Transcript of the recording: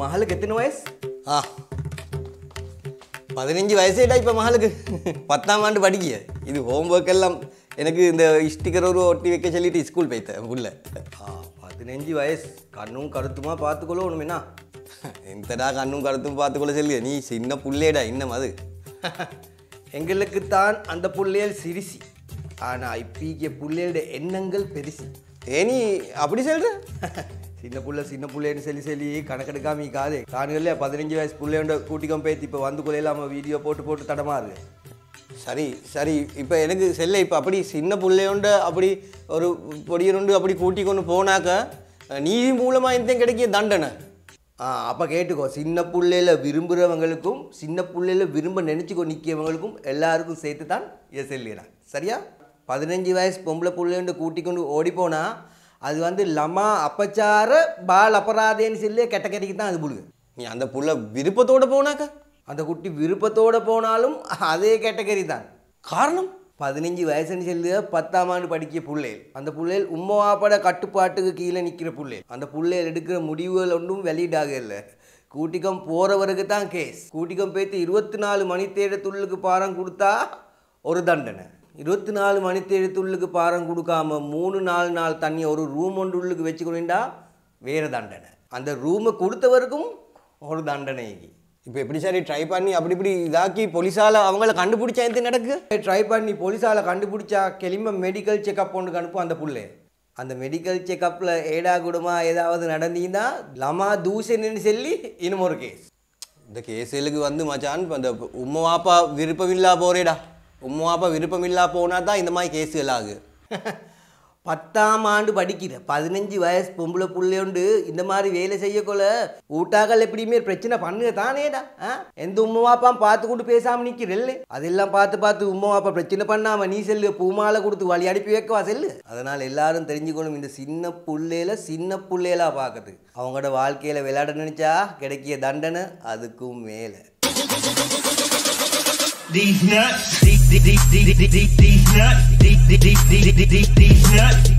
மகளுக்கு எத்தனை வயசு ஆ பதினஞ்சு வயசேடா இப்போ மகளுக்கு பத்தாம் ஆண்டு படிக்க இது ஹோம்ஒர்க் எல்லாம் எனக்கு இந்த ஸ்டிக்கர் ஒரு ஒட்டி வைக்க சொல்லிட்டு ஸ்கூல் போய்த்தேன் உள்ள ஆ பதினஞ்சு வயசு கண்ணும் கருத்துமா பார்த்துக்கொள்ளணும் என்ன எந்தடா கண்ணும் கருத்தும் பார்த்துக்கொள்ள சொல்லி நீ சின்ன புள்ளேடா இன்னும் அது எங்களுக்கு தான் அந்த புள்ளையல் சிரிசி ஆனா இப்பீக்கிய புள்ளையோட எண்ணங்கள் பெருசு ஏ நீ அப்படி சொல்ற சின்ன புள்ள சின்ன புள்ளைன்னு சொல்லி சொல்லி கணக்கெடுக்காம காதே காணுகள்ல பதினஞ்சு வயசு புள்ளையோட கூட்டிக்கம் பேத்தி இப்போ வந்து கொள்ளையிலாம வீடியோ போட்டு போட்டு தடமாறு சரி சரி. இப்போ எனக்கு செல்ல இப்போ அப்படி சின்ன புள்ளையோண்ட அப்படி ஒரு பொடியனுண்டு அப்படி கூட்டி கொண்டு போனாக்க நீதி மூலமாக இந்த கிடைக்கிய தண்டனை. ஆ அப்போ கேட்டுக்கோ. சின்ன புள்ளையில விரும்புகிறவங்களுக்கும் சின்ன புள்ளையில விரும்ப நினச்சிக்கோ நிற்கிறவங்களுக்கும் எல்லாருக்கும் சேர்த்து தான் சொல்லிடுறேன் சரியா? பதினஞ்சு வயசு பொம்பளை புள்ளையோண்டு கூட்டி கொண்டு ஓடி போனா அது வந்து லமா அப்பச்சார பால் அபராதேன்னு சொல்லி கெட்டக்கறிக்கு தான் அது புழுகு நீ அந்த புள்ள விருப்பத்தோட போனாக்க? அந்த குட்டி விருப்பத்தோட போனாலும் அதே கேட்டகரி தான். காரணம்? பதினஞ்சு வயசுன்னு சொல்லி பத்தாம் ஆண்டு படிக்கிற புள்ளைகள். அந்த புள்ளைகள் உம்மாப்பட கட்டுப்பாட்டுக்கு கீழே நிற்கிற புள்ளைகள். அந்த புள்ளைகள் எடுக்கிற முடிவுகள் ஒன்றும் வெளியிடாக இல்லை. கூட்டிக்கம் போகிறவருக்கு தான் கேஸ் கூட்டிக்கம் பேத்து இருபத்தி நாலு மணி தேடத்துள்ளுக்கு பாரம் கொடுத்தா ஒரு தண்டனை. இருபத்தி நாலு மணி தேடத்துள்ளுக்கு பாரம் கொடுக்காம மூணு நாலு நாள் தண்ணி ஒரு ரூம் ஒன்று உள்ளுக்கு வச்சுக்கொண்டா வேறு தண்டனை. அந்த ரூமை கொடுத்தவருக்கும் ஒரு தண்டனை இப்போ எப்படி சரி ட்ரை பண்ணி அப்படி இப்படி இதாக்கி போலீஸால் அவங்கள கண்டுபிடிச்சா எந்த நடக்கு? ட்ரை பண்ணி போலீஸால கண்டுபிடிச்சா கிளம்ப மெடிக்கல் செக்கப் ஒன்று அனுப்பும் அந்த புள்ளை. அந்த மெடிக்கல் செக்கப்பில் ஏடா குடுமா ஏதாவது நடந்தீங்கன்னா லமா தூசணின்னு சொல்லி இன்னும் ஒரு கேஸ் இந்த கேஸுகளுக்கு வந்து மச்சான் இப்ப அந்த உம்மா வாப்பா விருப்பமில்லா போறேடா. உம்மா அப்பா விருப்பமில்லா போனால் தான் இந்த மாதிரி கேஸுகள் ஆகு. பத்தாம் ஆண்டு படிக்கிற பதினஞ்சு வயசு பொம்பளை புள்ளையுண்டு இந்த மாதிரி வேலை செய்யக்கொள்ள ஊட்டாக்கள் எப்படியுமே பிரச்சனை பண்ணுங்க தானேடா ஆ? எந்த உண்மவாப்பாம் பார்த்து கொண்டு பேசாமல் நிற்கிறல்ல அதெல்லாம் பார்த்து பார்த்து உம்மா வாப்பா பிரச்சனை பண்ணாமல் நீ செல்லு பூமாலை கொடுத்து வழி அனுப்பி வைக்கவா செல்லு? அதனால் எல்லாரும் தெரிஞ்சுக்கணும் இந்த சின்ன புள்ளையில சின்ன பிள்ளையெல்லாம் பார்க்குது அவங்களோட வாழ்க்கையில் விளையாட நினைச்சா கிடைக்கிய தண்டனை அதுக்கும் மேலே. These nuts, these, These nuts. These nuts.